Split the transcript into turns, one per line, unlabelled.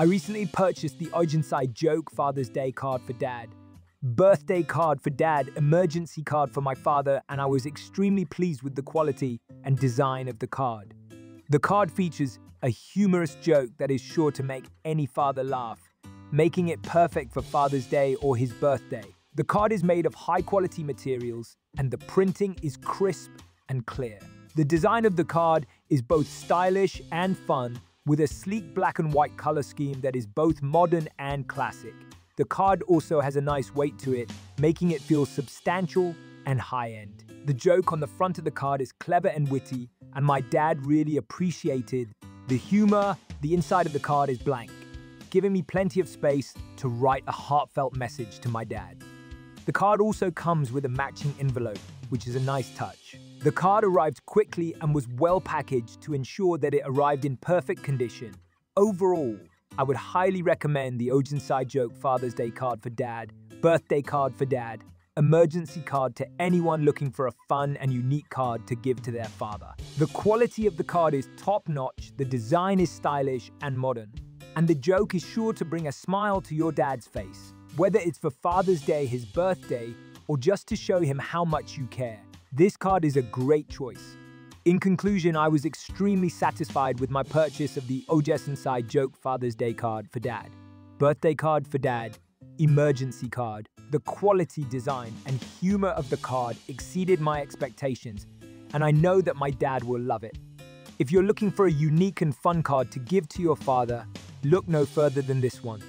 I recently purchased the OJsensai Joke Father's Day card for dad, birthday card for dad, emergency card for my father, and I was extremely pleased with the quality and design of the card. The card features a humorous joke that is sure to make any father laugh, making it perfect for Father's Day or his birthday. The card is made of high quality materials and the printing is crisp and clear. The design of the card is both stylish and fun with a sleek black and white color scheme that is both modern and classic. The card also has a nice weight to it, making it feel substantial and high end. The joke on the front of the card is clever and witty, and my dad really appreciated the humor. The inside of the card is blank, giving me plenty of space to write a heartfelt message to my dad. The card also comes with a matching envelope, which is a nice touch. The card arrived quickly and was well packaged to ensure that it arrived in perfect condition. Overall, I would highly recommend the OJsensai Joke Father's Day card for dad, birthday card for dad, emergency card to anyone looking for a fun and unique card to give to their father. The quality of the card is top notch, the design is stylish and modern, and the joke is sure to bring a smile to your dad's face. Whether it's for Father's Day, his birthday, or just to show him how much you care. This card is a great choice. In conclusion, I was extremely satisfied with my purchase of the OJsensai Joke Father's Day card for Dad. Birthday card for Dad, emergency card. The quality, design, and humor of the card exceeded my expectations, and I know that my dad will love it. If you're looking for a unique and fun card to give to your father, look no further than this one.